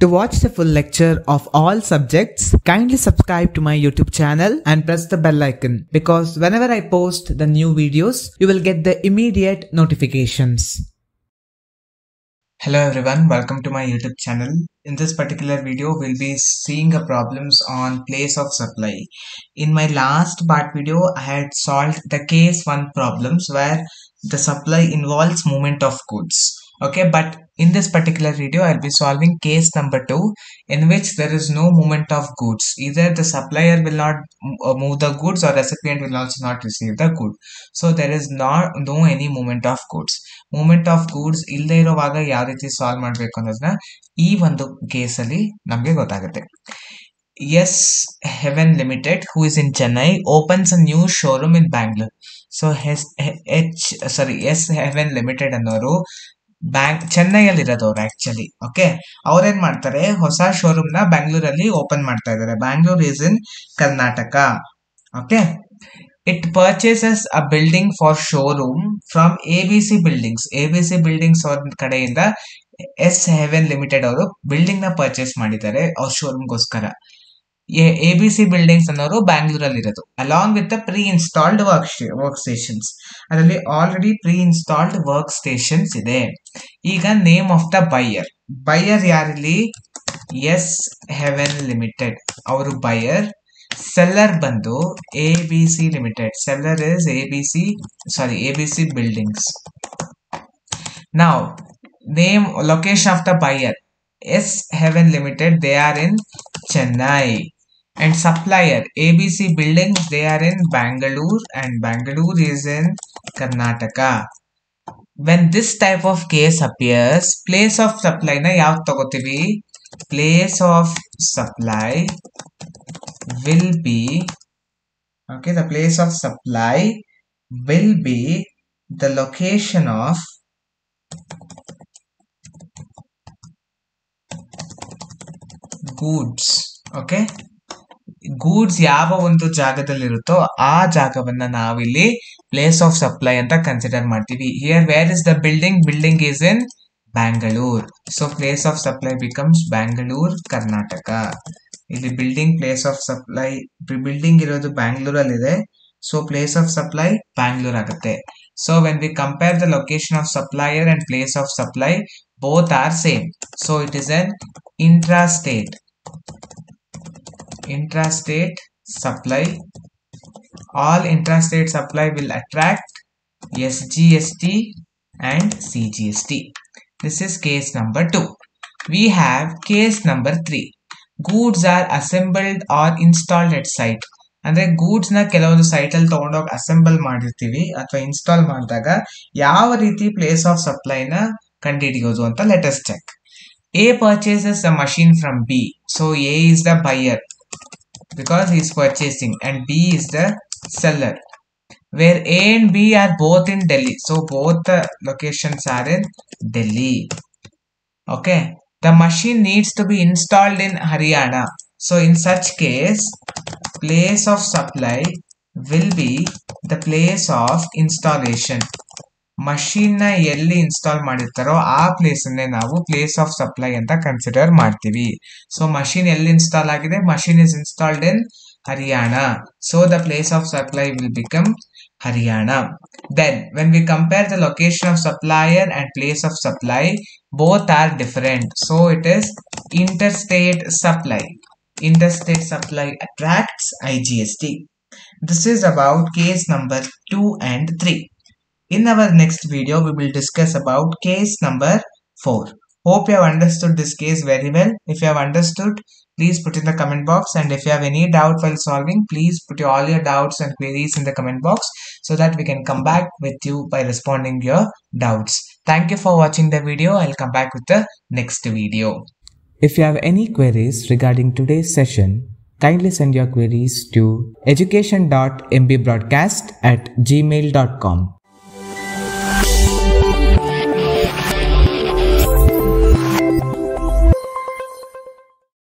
To watch the full lecture of all subjects, kindly subscribe to my YouTube channel and press the bell icon because whenever I post the new videos, you will get the immediate notifications. Hello everyone, welcome to my YouTube channel. In this particular video, we'll be seeing a problems on place of supply. In my last part video, I had solved the case 1 problems where the supply involves movement of goods. Okay, but in this particular video, I'll be solving case number 2 in which there is no movement of goods. Either the supplier will not uh, move the goods or recipient will also not receive the good. So there is not no any movement of goods. Movement of goods ಇಲ್ಲದೆ ಇರುವಾಗ ಯಾವ ರೀತಿ solve ಮಾಡಬೇಕು ಅನ್ನೋದನ್ನ ಈ ಒಂದು ಕೇಸಲ್ಲಿ ನಮಗೆ ಗೊತ್ತಾಗುತ್ತೆ S Heaven Limited who is in Chennai opens a new showroom in Bangalore so h sorry S Heaven Limited ಅನ್ನೋರು ಬ್ಯಾಂಕ್ ಚೆನ್ನೈಯಲ್ಲಿ ಇರೋದವ್ರು ಆಕ್ಚುಲಿ ಓಕೆ ಅವ್ರೇನ್ ಮಾಡ್ತಾರೆ? ಹೊಸ ಶೋರೂಮ್ನ ಬ್ಯಾಂಗ್ಳೂರಲ್ಲಿ ಓಪನ್ ಮಾಡ್ತಾ ಇದ್ದಾರೆ. Bangalore is in Karnataka okay it purchases a building for showroom from A B C buildings A B C buildings ಅವ್ರ ಕಡೆಯಿಂದ ಎಸ್ ಹೆವೆನ್ ಲಿಮಿಟೆಡ್ ಅವರು ಬಿಲ್ಡಿಂಗ್ನ ಪರ್ಚೇಸ್ ಮಾಡಿದ್ದಾರೆ, ಅವ್ರ ಶೋರೂಮ್ಗೋಸ್ಕರ ಎ ಬಿ ಸಿ ಬಿಲ್ಡಿಂಗ್ಸ್ ಅನ್ನೋರು ಬ್ಯಾಂಗ್ಳೂರಲ್ಲಿ ಇರೋದು along with the pre installed work work stations ಅದರಲ್ಲಿ already pre installed work stations ಇದೆ. ಈಗ name of the buyer buyer ಯಾರಿಲ್ಲಿ? S Heaven limited ಅವರು ಬೈಯರ್ ಸೆಲ್ಲರ್ ಬಂದು A B C Limited seller is A B C sorry A B C buildings ನಾವು name location of the buyer S Heaven Limited they are in Chennai and supplier. ABC Buildings they are in Bangalore and Bangalore is in Karnataka. When this type of case appears, place of supply na yav place of supply will be okay the place of supply will be the location of goods okay goods ಯಾವ ಒಂದು ಜಾಗದಲ್ಲಿರುತ್ತೋ ಆ ಜಾಗವನ್ನ ನಾವಿಲ್ಲಿ place of supply ಅಂತ consider ಮಾಡ್ತೀವಿ. Here where is the building building is in Bangalore so place of supply becomes Bangalore Karnataka ಇಲ್ಲಿ building place of supply building ಇರೋದು ಬ್ಯಾಂಗ್ಳೂರಲ್ಲಿದೆ so place of supply Bangalore ಆಗುತ್ತೆ. So when we compare the location of supplier and place of supply both are same so it is an intra state intrastate supply all intrastate supply will attract SGST and CGST this is case number 2 we have case number 3 goods are assembled or installed at site ಅಂದರೆ ಗೂಡ್ಸ್ನ ಕೆಲವೊಂದು ಸೈಟಲ್ಲಿ ತೊಗೊಂಡೋಗಿ assemble ಮಾಡಿರ್ತೀವಿ ಅಥವಾ install ಮಾಡಿದಾಗ ಯಾವ ರೀತಿ place of ಸಪ್ಲೈನ ಕಂಡುಹಿಡಿಯೋದು ಅಂತ let's check A purchases the machine from B so A is the buyer because he is purchasing. And B is the seller. Where A and B are both in Delhi. So both the locations are in Delhi. Okay? The machine needs to be installed in Haryana. So in such case place of supply will be the place of installation ಮಷೀನ್ನ ಎಲ್ಲಿ install ಮಾಡಿರ್ತಾರೋ ಆ place ಅನ್ನೇ ನಾವು place of supply ಅಂತ consider ಮಾಡ್ತೀವಿ. So machine ಎಲ್ಲಿ install ಆಗಿದೆ? Machine is installed in Haryana. So the place of supply will become Haryana. Then when we compare the location of supplier and place of supply both are different so it is interstate supply interstate supply attracts IGST. This is about case number 2 and 3. In our next video, we will discuss about case number 4. Hope you have understood this case very well. If you have understood, please put in the comment box and if you have any doubt while solving, please put all your doubts and queries in the comment box so that we can come back with you by responding your doubts. Thank you for watching the video. I'll come back with the next video. If you have any queries regarding today's session, kindly send your queries to education.mbroadcast at gmail.com.